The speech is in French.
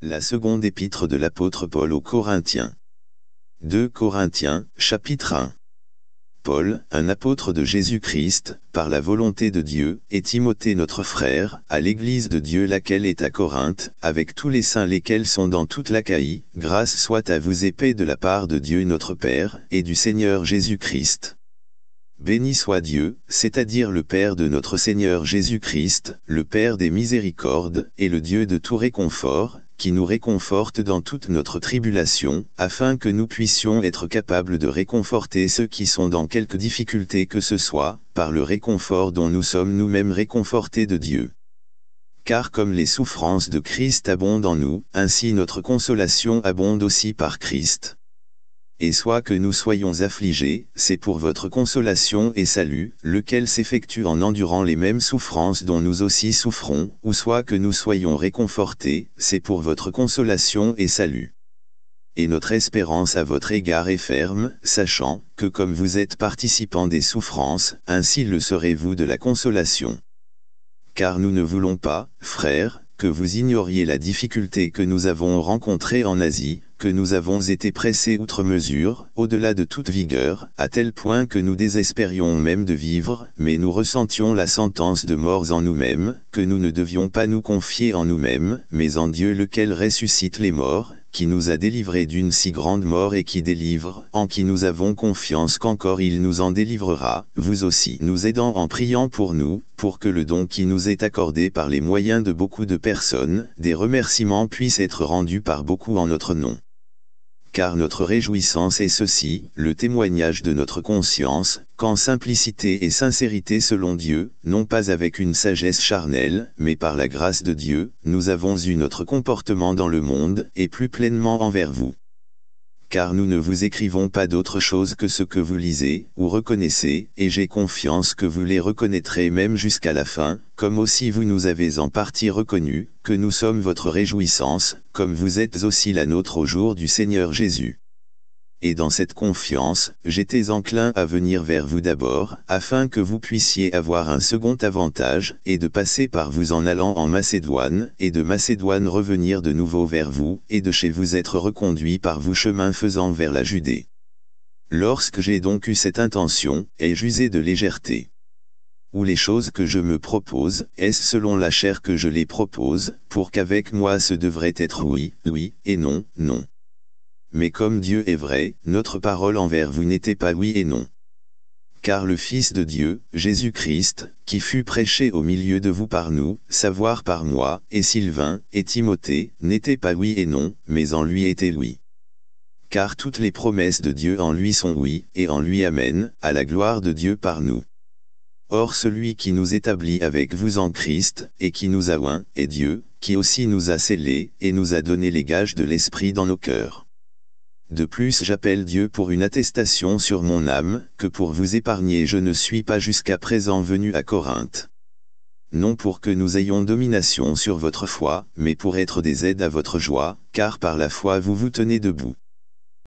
La seconde épître de l'apôtre Paul aux Corinthiens. 2 Corinthiens, chapitre 1. Paul, un apôtre de Jésus-Christ, par la volonté de Dieu, et Timothée notre frère, à l'Église de Dieu laquelle est à Corinthe, avec tous les saints lesquels sont dans toute l'Achaïe, grâce soit à vous épée de la part de Dieu notre Père, et du Seigneur Jésus-Christ. Béni soit Dieu, c'est-à-dire le Père de notre Seigneur Jésus-Christ, le Père des miséricordes, et le Dieu de tout réconfort, qui nous réconforte dans toute notre tribulation, afin que nous puissions être capables de réconforter ceux qui sont dans quelque difficulté que ce soit, par le réconfort dont nous sommes nous-mêmes réconfortés de Dieu. Car comme les souffrances de Christ abondent en nous, ainsi notre consolation abonde aussi par Christ et soit que nous soyons affligés, c'est pour votre consolation et salut, lequel s'effectue en endurant les mêmes souffrances dont nous aussi souffrons, ou soit que nous soyons réconfortés, c'est pour votre consolation et salut. Et notre espérance à votre égard est ferme, sachant, que comme vous êtes participants des souffrances, ainsi le serez-vous de la consolation. Car nous ne voulons pas, frères, que vous ignoriez la difficulté que nous avons rencontrée en Asie, que nous avons été pressés outre mesure, au-delà de toute vigueur, à tel point que nous désespérions même de vivre, mais nous ressentions la sentence de morts en nous-mêmes, que nous ne devions pas nous confier en nous-mêmes, mais en Dieu lequel ressuscite les morts, qui nous a délivrés d'une si grande mort et qui délivre, en qui nous avons confiance qu'encore il nous en délivrera, vous aussi nous aidant en priant pour nous, pour que le don qui nous est accordé par les moyens de beaucoup de personnes, des remerciements puissent être rendus par beaucoup en notre nom. Car notre réjouissance est ceci, le témoignage de notre conscience, qu'en simplicité et sincérité selon Dieu, non pas avec une sagesse charnelle, mais par la grâce de Dieu, nous avons eu notre comportement dans le monde, et plus pleinement envers vous. Car nous ne vous écrivons pas d'autre chose que ce que vous lisez, ou reconnaissez, et j'ai confiance que vous les reconnaîtrez même jusqu'à la fin, comme aussi vous nous avez en partie reconnus, que nous sommes votre réjouissance, comme vous êtes aussi la nôtre au jour du Seigneur Jésus et dans cette confiance, j'étais enclin à venir vers vous d'abord, afin que vous puissiez avoir un second avantage, et de passer par vous en allant en Macédoine, et de Macédoine revenir de nouveau vers vous, et de chez vous être reconduit par vous chemin faisant vers la Judée. Lorsque j'ai donc eu cette intention, ai-je usé de légèreté? Ou les choses que je me propose, est-ce selon la chair que je les propose, pour qu'avec moi ce devrait être oui, oui, et non, non? Mais comme Dieu est vrai, notre parole envers vous n'était pas oui et non. Car le Fils de Dieu, Jésus-Christ, qui fut prêché au milieu de vous par nous, savoir par moi, et Sylvain, et Timothée, n'était pas oui et non, mais en lui était oui. Car toutes les promesses de Dieu en lui sont oui, et en lui amen, à la gloire de Dieu par nous. Or celui qui nous établit avec vous en Christ, et qui nous a oint, est Dieu, qui aussi nous a scellés, et nous a donné les gages de l'Esprit dans nos cœurs. De plus j'appelle Dieu pour une attestation sur mon âme, que pour vous épargner je ne suis pas jusqu'à présent venu à Corinthe. Non pour que nous ayons domination sur votre foi, mais pour être des aides à votre joie, car par la foi vous vous tenez debout.